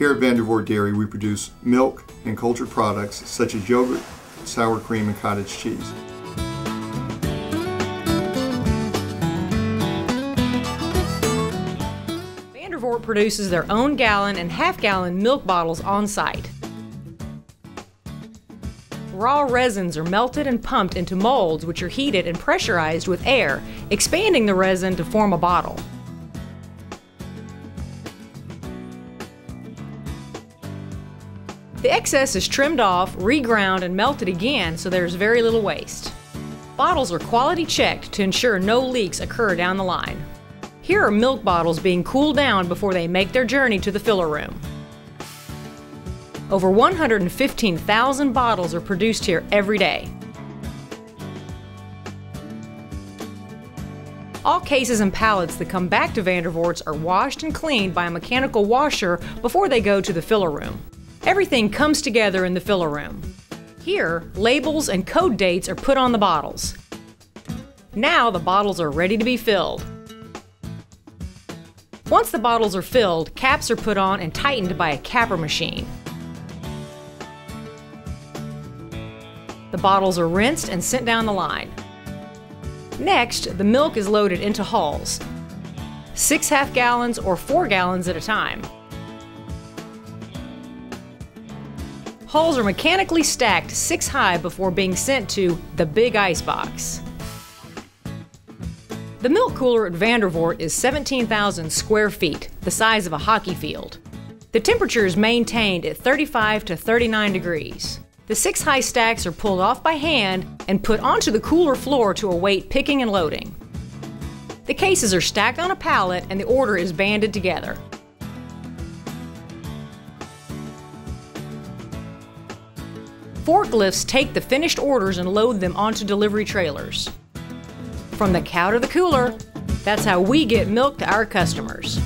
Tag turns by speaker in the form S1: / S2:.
S1: Here at Vandervoort Dairy, we produce milk and cultured products such as yogurt, sour cream, and cottage cheese.
S2: Vandervoort produces their own gallon and half gallon milk bottles on site. Raw resins are melted and pumped into molds which are heated and pressurized with air, expanding the resin to form a bottle. The excess is trimmed off, reground, and melted again so there's very little waste. Bottles are quality checked to ensure no leaks occur down the line. Here are milk bottles being cooled down before they make their journey to the filler room. Over 115,000 bottles are produced here every day. All cases and pallets that come back to Vandervoorts are washed and cleaned by a mechanical washer before they go to the filler room. Everything comes together in the filler room. Here, labels and code dates are put on the bottles. Now the bottles are ready to be filled. Once the bottles are filled, caps are put on and tightened by a capper machine. The bottles are rinsed and sent down the line. Next, the milk is loaded into hulls, six half gallons or four gallons at a time. Hulls are mechanically stacked six high before being sent to the big ice box. The milk cooler at Vandervoort is 17,000 square feet, the size of a hockey field. The temperature is maintained at 35 to 39 degrees. The six high stacks are pulled off by hand and put onto the cooler floor to await picking and loading. The cases are stacked on a pallet and the order is banded together. Forklifts take the finished orders and load them onto delivery trailers. From the cow to the cooler, that's how we get milk to our customers.